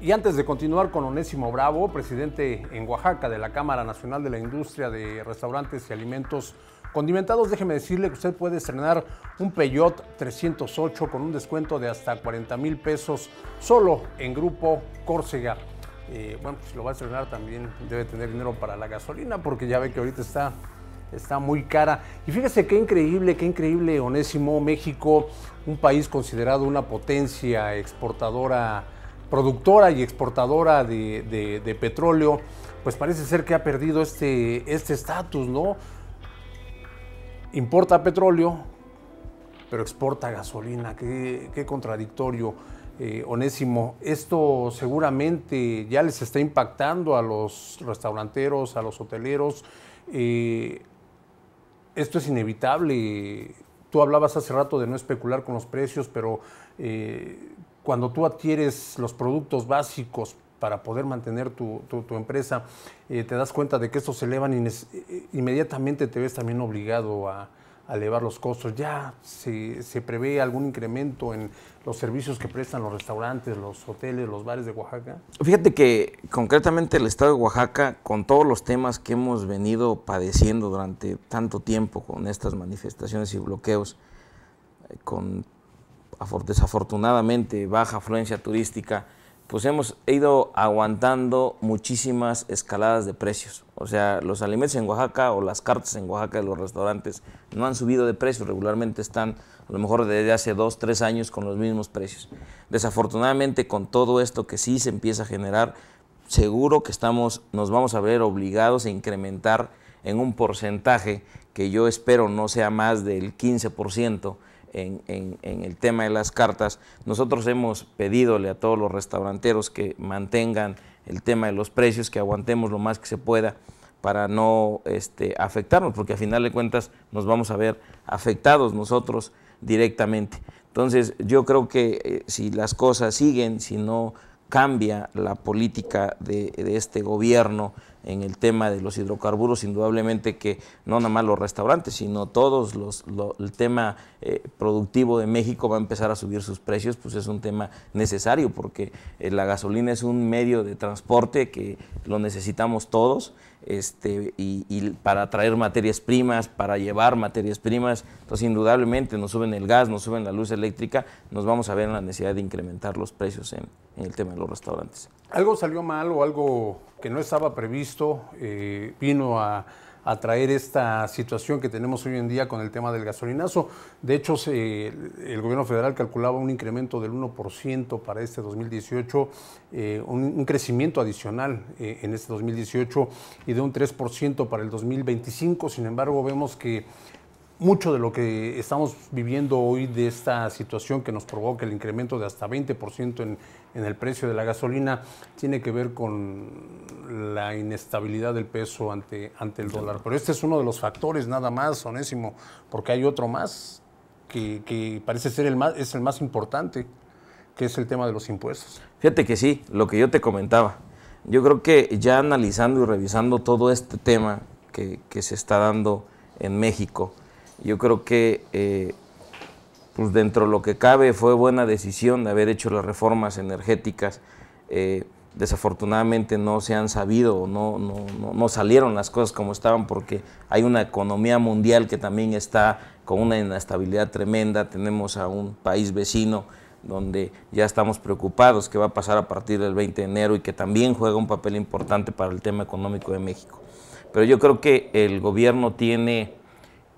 Y antes de continuar con Onésimo Bravo, presidente en Oaxaca de la Cámara Nacional de la Industria de Restaurantes y Alimentos Condimentados, déjeme decirle que usted puede estrenar un Peyot 308 con un descuento de hasta 40 mil pesos solo en Grupo Córcega. Eh, bueno, pues lo va a estrenar también, debe tener dinero para la gasolina porque ya ve que ahorita está, está muy cara. Y fíjese qué increíble, qué increíble, Onésimo, México, un país considerado una potencia exportadora, productora y exportadora de, petróleo, pues parece ser que ha perdido este estatus, este ¿no? Importa petróleo, pero exporta gasolina. Qué, contradictorio, eh, Onésimo. Esto seguramente ya les está impactando a los restauranteros, a los hoteleros. Eh, esto es inevitable. Tú hablabas hace rato de no especular con los precios, pero eh, cuando tú adquieres los productos básicos para poder mantener tu, empresa, eh, te das cuenta de que estos se elevan y eh, inmediatamente te ves también obligado a, elevar los costos. Ya se, prevé algún incremento en los servicios que prestan los restaurantes, los hoteles, los bares de Oaxaca. Fíjate que concretamente el estado de Oaxaca, con todos los temas que hemos venido padeciendo durante tanto tiempo con estas manifestaciones y bloqueos, eh, con desafortunadamente baja afluencia turística, pues hemos ido aguantando muchísimas escaladas de precios. O sea, los alimentos en Oaxaca o las cartas en Oaxaca de los restaurantes no han subido de precio, regularmente están a lo mejor desde hace dos, tres años con los mismos precios. Desafortunadamente con todo esto que sí se empieza a generar, seguro que estamos, nos vamos a ver obligados a incrementar en un porcentaje que yo espero no sea más del 15%, en, el tema de las cartas, nosotros hemos pedidole a todos los restauranteros que mantengan el tema de los precios, que aguantemos lo más que se pueda para no este, afectarnos, porque a final de cuentas nos vamos a ver afectados nosotros directamente. Entonces yo creo que eh, si las cosas siguen, si no cambia la política de, este gobierno en el tema de los hidrocarburos, indudablemente que no nada más los restaurantes, sino todos los, el tema eh, productivo de México va a empezar a subir sus precios, pues es un tema necesario porque eh, la gasolina es un medio de transporte que lo necesitamos todos este, y, para traer materias primas, para llevar materias primas, entonces indudablemente nos suben el gas, nos suben la luz eléctrica, nos vamos a ver en la necesidad de incrementar los precios en, el tema de los restaurantes. ¿Algo salió mal o algo que no estaba previsto eh, vino a a traer esta situación que tenemos hoy en día con el tema del gasolinazo. De hecho, el gobierno federal calculaba un incremento del 1% para este 2018, eh, un, crecimiento adicional eh, en este 2018 y de un 3% para el 2025. Sin embargo, vemos que mucho de lo que estamos viviendo hoy de esta situación que nos provoca el incremento de hasta 20% en, en, el precio de la gasolina tiene que ver con la inestabilidad del peso ante, ante el dólar. Pero este es uno de los factores nada más, Onésimo, porque hay otro más que, que parece ser el más, es el más importante, que es el tema de los impuestos. Fíjate que sí, lo que yo te comentaba. Yo creo que ya analizando y revisando todo este tema que, que se está dando en México, yo creo que eh, pues dentro de lo que cabe fue buena decisión de haber hecho las reformas energéticas. Eh, desafortunadamente no se han sabido o no, no, salieron las cosas como estaban porque hay una economía mundial que también está con una inestabilidad tremenda. Tenemos a un país vecino donde ya estamos preocupados qué va a pasar a partir del 20 de enero y que también juega un papel importante para el tema económico de México. Pero yo creo que el gobierno tiene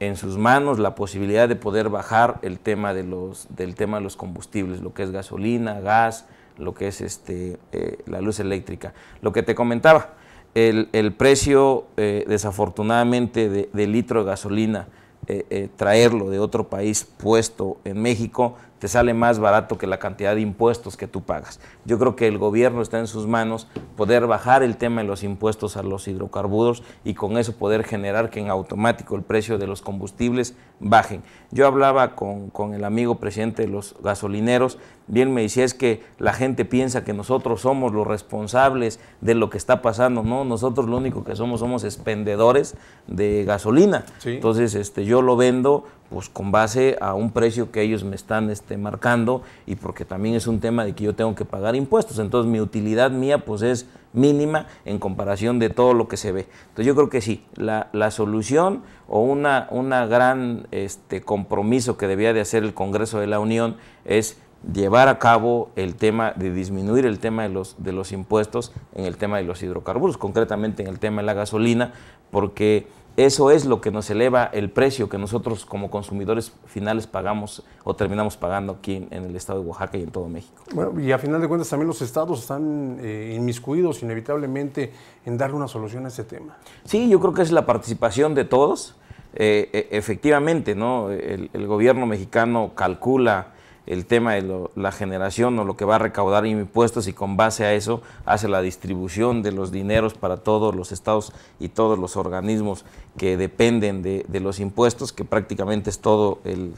en sus manos la posibilidad de poder bajar el tema de los, del tema de los combustibles, lo que es gasolina, gas, lo que es este, eh, la luz eléctrica. Lo que te comentaba, el, precio eh, desafortunadamente de litro de gasolina, eh, traerlo de otro país puesto en México, te sale más barato que la cantidad de impuestos que tú pagas. Yo creo que el gobierno está en sus manos poder bajar el tema de los impuestos a los hidrocarburos y con eso poder generar que en automático el precio de los combustibles bajen. Yo hablaba con, con el amigo presidente de los gasolineros, bien me decía es que la gente piensa que nosotros somos los responsables de lo que está pasando, no, nosotros lo único que somos somos expendedores de gasolina. Entonces este, yo lo vendo pues con base a un precio que ellos me están este, marcando y porque también es un tema de que yo tengo que pagar impuestos. Entonces mi utilidad mía pues es mínima en comparación de todo lo que se ve. Entonces yo creo que sí, la, solución o una, una gran este, compromiso que debía de hacer el Congreso de la Unión es llevar a cabo el tema de disminuir el tema de los, de los impuestos en el tema de los hidrocarburos, concretamente en el tema de la gasolina, porque eso es lo que nos eleva el precio que nosotros como consumidores finales pagamos o terminamos pagando aquí en, el estado de Oaxaca y en todo México. Bueno, y a final de cuentas también los estados están eh, inmiscuidos inevitablemente en darle una solución a ese tema. Sí, yo creo que es la participación de todos. Eh, e, efectivamente, ¿no? el gobierno mexicano calcula el tema de la generación o lo que va a recaudar impuestos y con base a eso hace la distribución de los dineros para todos los estados y todos los organismos que dependen de, los impuestos, que prácticamente es todo el,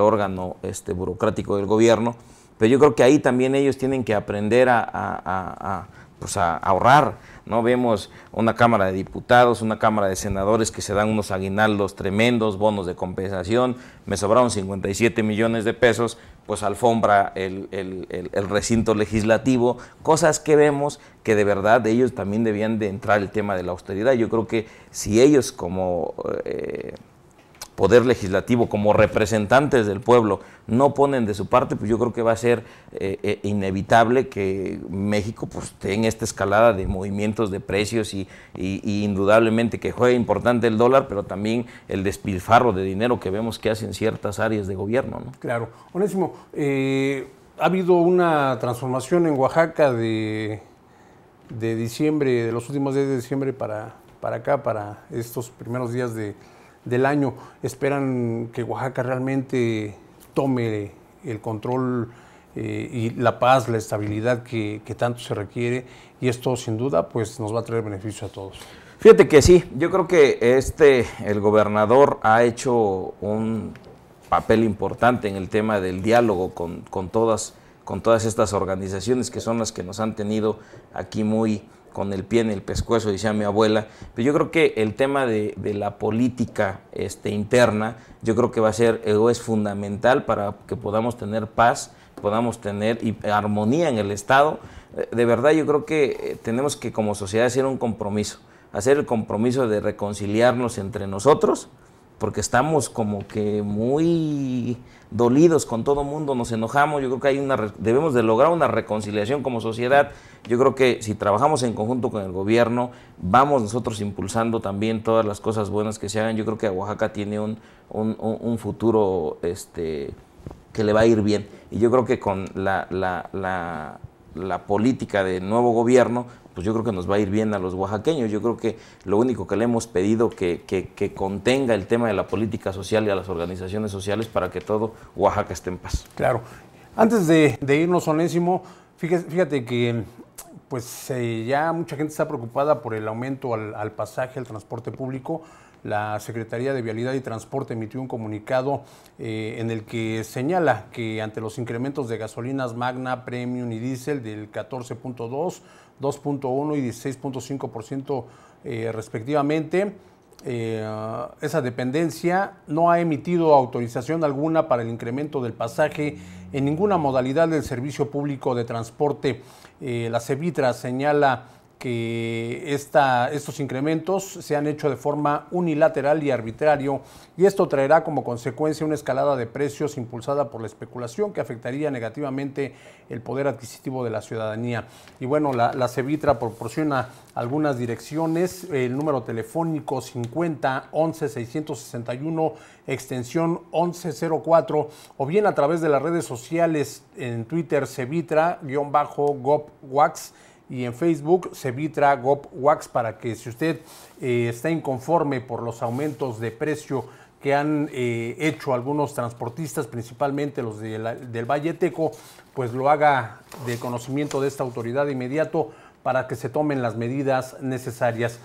órgano este, burocrático del gobierno. Pero yo creo que ahí también ellos tienen que aprender a pues a ahorrar. ¿No? Vemos una Cámara de Diputados, una Cámara de Senadores que se dan unos aguinaldos tremendos, bonos de compensación, me sobraron 57 millones de pesos, pues alfombra el, recinto legislativo, cosas que vemos que de verdad ellos también debían de entrar el tema de la austeridad. Yo creo que si ellos como... Eh, poder legislativo, como representantes del pueblo, no ponen de su parte, pues yo creo que va a ser eh, eh, inevitable que México pues, tenga esta escalada de movimientos de precios y, indudablemente que juegue importante el dólar, pero también el despilfarro de dinero que vemos que hacen ciertas áreas de gobierno. ¿no? Claro. Onésimo, eh, ha habido una transformación en Oaxaca de, de diciembre, de los últimos días de diciembre para, para acá, para estos primeros días de del año esperan que Oaxaca realmente tome el control eh, y la paz, la estabilidad que, tanto se requiere y esto sin duda pues nos va a traer beneficio a todos. Fíjate que sí, yo creo que este, el gobernador ha hecho un papel importante en el tema del diálogo con, con, todas, con todas estas organizaciones que son las que nos han tenido aquí muy, con el pie en el pescuezo, decía mi abuela. Pero yo creo que el tema de, la política este, interna, yo creo que va a ser o es fundamental para que podamos tener paz, podamos tener armonía en el Estado. Eh, de verdad, yo creo que eh, tenemos que como sociedad hacer un compromiso, hacer el compromiso de reconciliarnos entre nosotros, porque estamos como que muy dolidos con todo mundo, nos enojamos, yo creo que hay una debemos de lograr una reconciliación como sociedad. Yo creo que si trabajamos en conjunto con el gobierno, vamos nosotros impulsando también todas las cosas buenas que se hagan. Yo creo que Oaxaca tiene un, un, futuro este, que le va a ir bien. Y yo creo que con la, la, la, la política del nuevo gobierno, pues yo creo que nos va a ir bien a los oaxaqueños. Yo creo que lo único que le hemos pedido que, que, contenga el tema de la política social y a las organizaciones sociales para que todo Oaxaca esté en paz. Claro. Antes de, irnos, Onésimo, fíjate, fíjate que pues eh, ya mucha gente está preocupada por el aumento al, pasaje, al transporte público la Secretaría de Vialidad y Transporte emitió un comunicado eh, en el que señala que ante los incrementos de gasolinas Magna, Premium y Diesel del 14.2, 2.1 y 16.5% eh, respectivamente, eh, esa dependencia no ha emitido autorización alguna para el incremento del pasaje en ninguna modalidad del servicio público de transporte. la Cevitra señala que estos incrementos se han hecho de forma unilateral y arbitrario y esto traerá como consecuencia una escalada de precios impulsada por la especulación que afectaría negativamente el poder adquisitivo de la ciudadanía. Y bueno, la, la Cevitra proporciona algunas direcciones, el número telefónico 50 11 661 extensión 1104 o bien a través de las redes sociales en Twitter Cevitra-GOPWAX y en Facebook Cevitra Gop Wax para que si usted eh, está inconforme por los aumentos de precio que han eh, hecho algunos transportistas, principalmente los del Valle Teco, pues lo haga de conocimiento de esta autoridad de inmediato para que se tomen las medidas necesarias.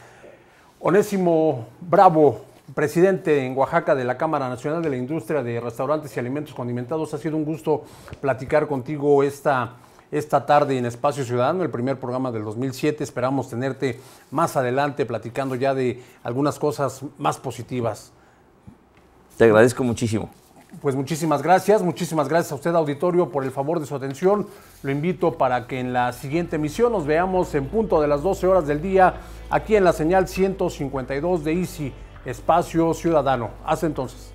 Onésimo Bravo, presidente en Oaxaca de la Cámara Nacional de la Industria de Restaurantes y Alimentos Condimentados, ha sido un gusto platicar contigo esta esta tarde en Espacio Ciudadano, el primer programa del 2007. Esperamos tenerte más adelante platicando ya de algunas cosas más positivas. Te agradezco muchísimo. Pues muchísimas gracias, muchísimas gracias a usted auditorio por el favor de su atención. Lo invito para que en la siguiente emisión nos veamos en punto de las 12 horas del día aquí en la señal 152 de Easy Espacio Ciudadano. Hasta entonces.